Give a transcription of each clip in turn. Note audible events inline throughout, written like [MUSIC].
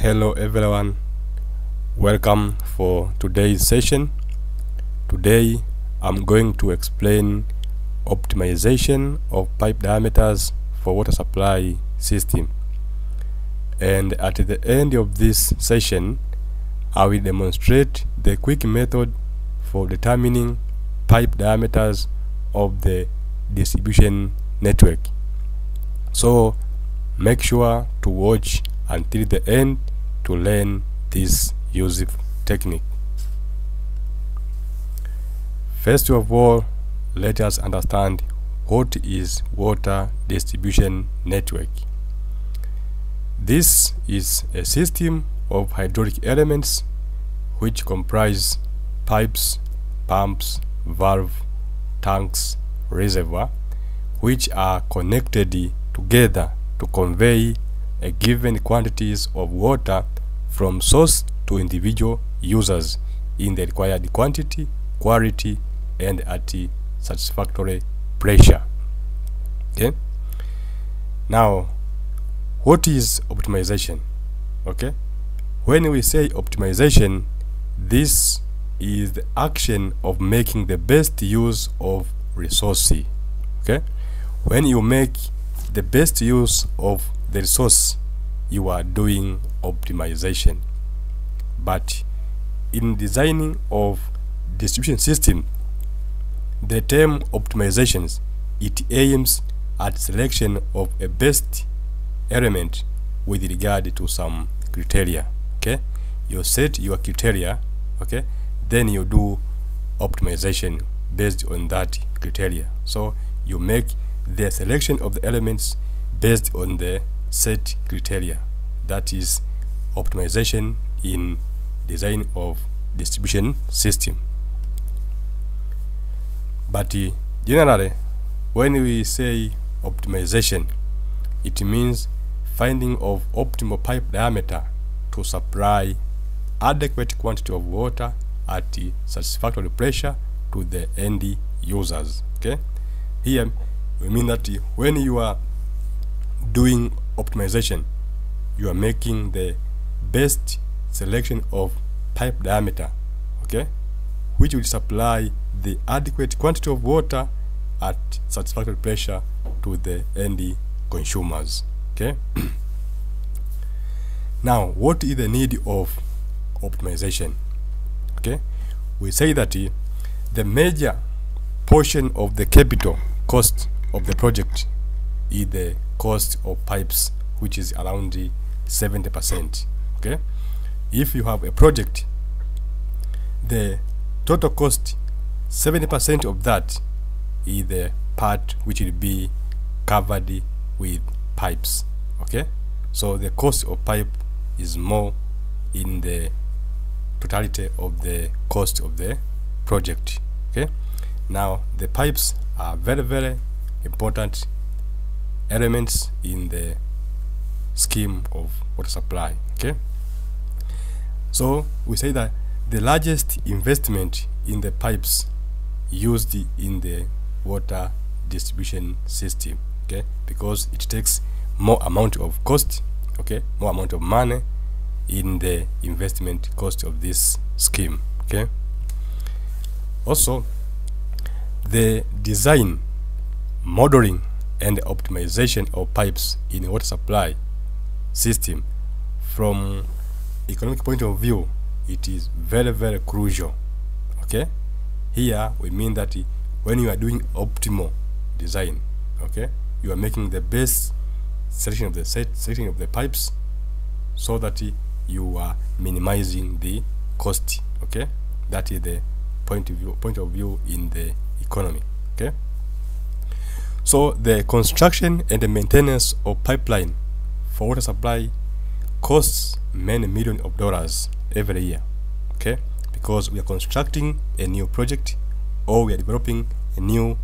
hello everyone. Welcome for today's session. Today I'm going to explain optimization of pipe diameters for water supply system. And at the end of this session I will demonstrate the quick method for determining pipe diameters of the distribution network. So make sure to watch until the end to learn this useful technique. First of all let us understand what is water distribution network. This is a system of hydraulic elements which comprise pipes pumps valve tanks reservoir which are connected together to convey a given quantities of water from source to individual users in the required quantity, quality, and at satisfactory pressure. Okay. Now, what is optimization? Okay. When we say optimization, this is the action of making the best use of resources. Okay. When you make the best use of the resource you are doing optimization. But in designing of distribution system the term optimizations it aims at selection of a best element with regard to some criteria okay? You set your criteria okay? Then you do optimization based on that criteria. So you make the selection of the elements based on the set criteria. That is optimization in design of distribution system. But uh, generally when we say optimization it means finding of optimal pipe diameter to supply adequate quantity of water at satisfactory pressure to the end users okay? Here we mean that when you are doing optimization. You are making the best selection of pipe diameter okay which will supply the adequate quantity of water at satisfactory pressure to the end consumers okay? [CLEARS THROAT] Now what is the need of optimization okay? We say that uh, the major portion of the capital cost of the project is the cost of pipes which is around 70 percent okay? If you have a project the total cost 70 percent of that is the part which will be covered with pipes okay? So the cost of pipe is more in the totality of the cost of the project okay? Now the pipes are very very important elements in the scheme of water supply okay? So we say that the largest investment in the pipes used in the water distribution system okay? Because it takes more amount of cost okay? More amount of money in the investment cost of this scheme okay? Also the design modeling and optimization of pipes in water supply system. From economic point of view it is very very crucial okay? Here we mean that when you are doing optimal design okay you are making the best selection of the set selection of the pipes so that you are minimizing the cost okay? That is the point of view point of view in the economy okay so the construction and the maintenance of pipeline for water supply costs many million of dollars every year okay? Because we are constructing a new project or we are developing a new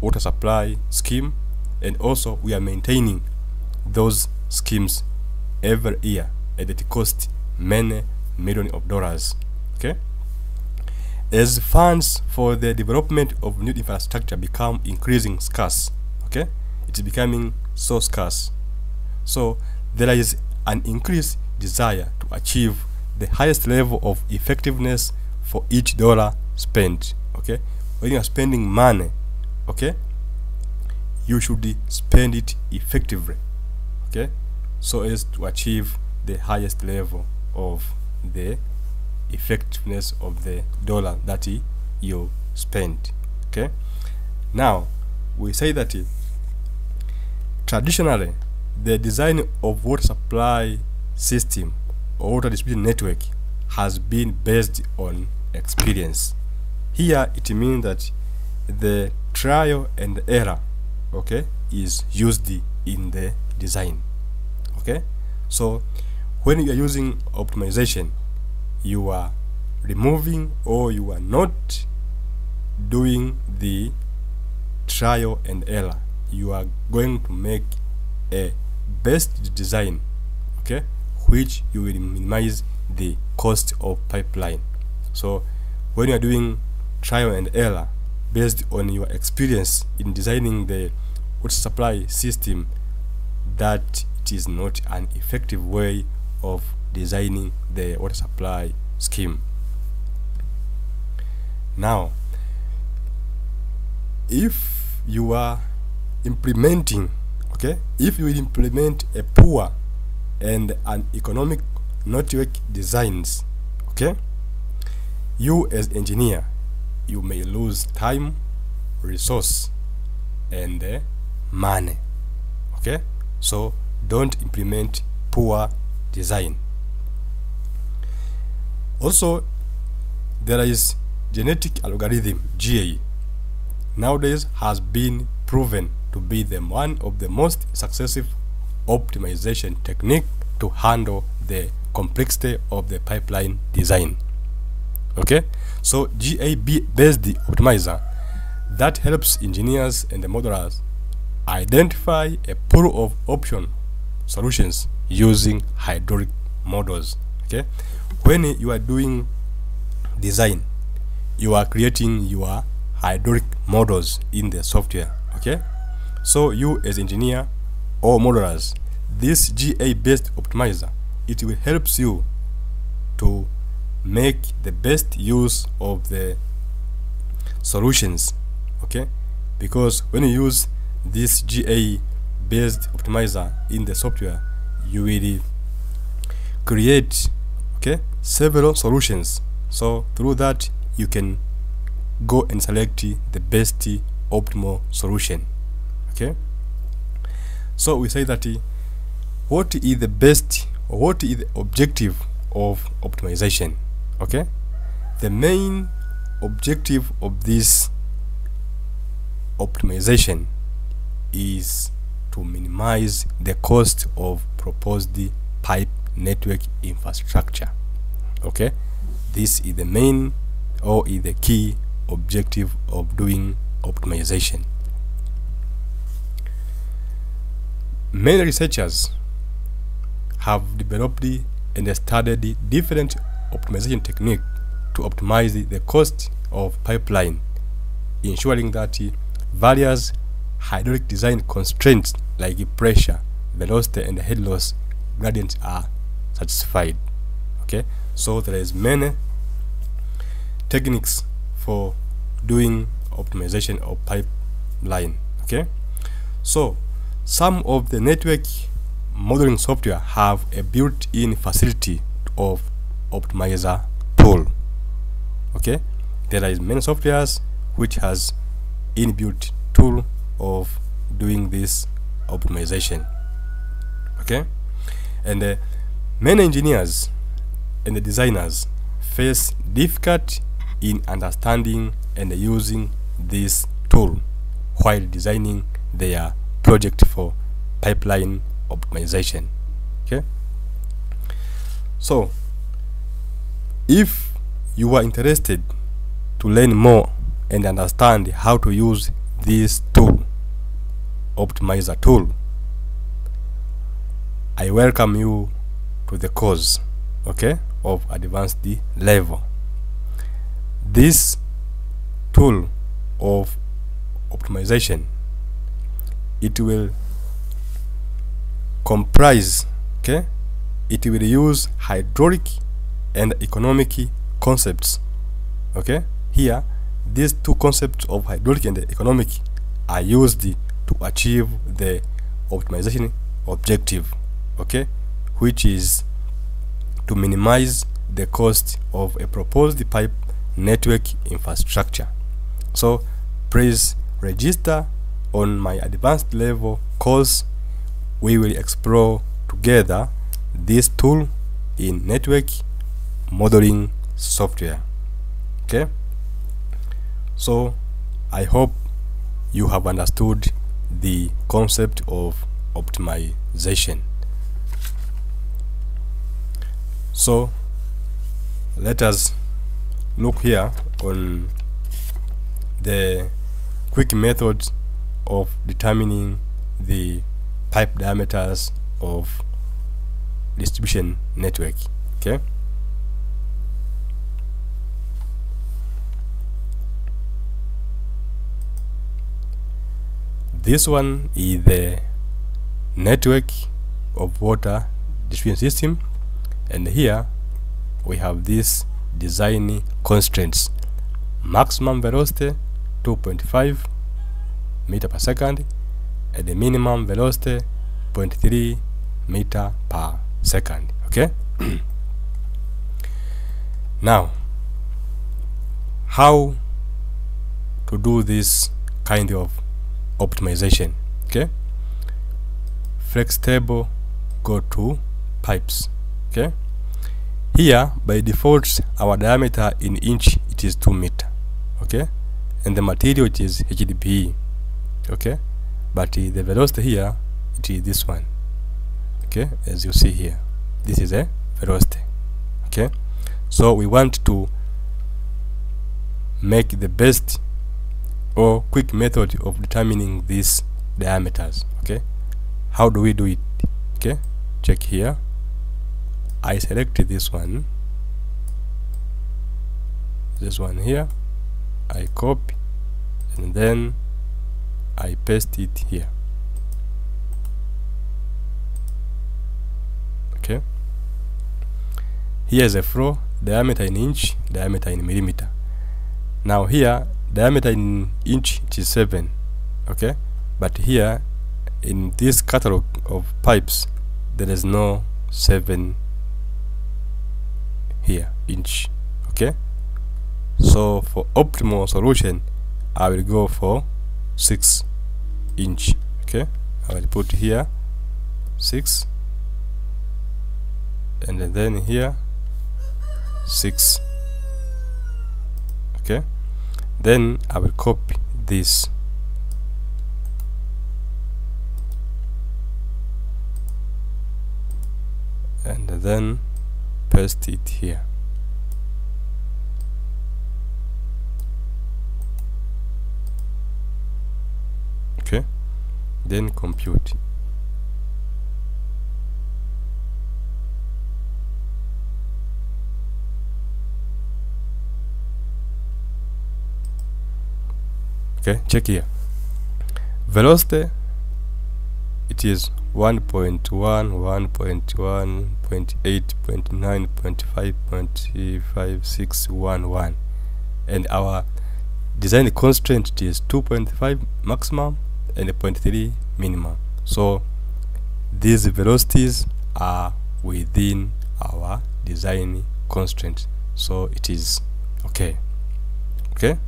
water supply scheme and also we are maintaining those schemes every year and it costs many million of dollars okay as funds for the development of new infrastructure become increasing scarce okay? It's becoming so scarce. So there is an increased desire to achieve the highest level of effectiveness for each dollar spent okay? When you are spending money okay you should spend it effectively okay? So as to achieve the highest level of the effectiveness of the dollar that you spend okay? Now we say that traditionally the design of water supply system or water distribution network has been based on experience. Here it means that the trial and error okay is used in the design okay? So when you are using optimization you are removing or you are not doing the trial and error. You are going to make a best design okay which you will minimize the cost of pipeline. So when you are doing trial and error based on your experience in designing the water supply system that it is not an effective way of designing the water supply scheme. Now if you are implementing okay if you implement a poor and an economic network designs okay you as engineer you may lose time resource and uh, money okay? So don't implement poor design also there is genetic algorithm GA nowadays has been proven to be the one of the most successful optimization technique to handle the complexity of the pipeline design. Okay? So GA based optimizer that helps engineers and the modelers identify a pool of option solutions using hydraulic models. Okay when you are doing design you are creating your hydraulic models in the software okay? So you as engineer or modelers this GA based optimizer it will helps you to make the best use of the solutions okay? Because when you use this GA based optimizer in the software you will create okay several solutions. So through that you can go and select the best optimal solution. Okay? So we say that what is the best or what is the objective of optimization? Okay? The main objective of this optimization is to minimize the cost of proposed pipe network infrastructure okay? This is the main or is the key objective of doing optimization. Many researchers have developed and studied different optimization technique to optimize the cost of pipeline ensuring that various hydraulic design constraints like pressure velocity and head loss gradients are satisfied. Okay so there is many techniques for doing optimization of pipeline okay? So some of the network modeling software have a built-in facility of optimizer tool okay? There is many softwares which has inbuilt tool of doing this optimization okay? And uh, many engineers and the designers face difficult in understanding and using this tool while designing their project for pipeline optimization. Okay? So if you are interested to learn more and understand how to use this tool optimizer tool I welcome you to the course. Okay of advanced level. This tool of optimization it will comprise okay it will use hydraulic and economic concepts okay. Here these two concepts of hydraulic and economic are used to achieve the optimization objective okay which is to minimize the cost of a proposed pipe network infrastructure. So please register on my advanced level course. We will explore together this tool in network modeling software. Okay? So i hope you have understood the concept of optimization so let us look here on the quick method of determining the pipe diameters of distribution network okay? This one is the network of water distribution system and here we have this design constraints. Maximum velocity 2.5 meter per second and the minimum velocity 0.3 meter per second okay? [CLEARS THROAT] Now how to do this kind of optimization okay? Flex table go to pipes okay? Here by default our diameter in inch it is 2 meter okay? And the material it is HDPE okay? But uh, the velocity here it is this one okay? As you see here this is a velocity okay? So we want to make the best or quick method of determining these diameters okay? How do we do it okay? Check here I select this one. This one here. I copy. And then I paste it here. Okay. Here's a flow diameter in inch diameter in millimeter. Now here diameter in inch it is 7 okay? But here in this catalog of pipes there is no 7 here inch okay? So for optimal solution I will go for 6 inch okay? I will put here 6 and then here 6 okay? Then I will copy this. And then paste it here. Okay then compute. Okay check here. Velocity it is 1.1 1.1 0.8 0.9 0.5 0.5611 and our design constraint is 2.5 maximum and 0.3 minimum. So these velocities are within our design constraint. So it is okay. Okay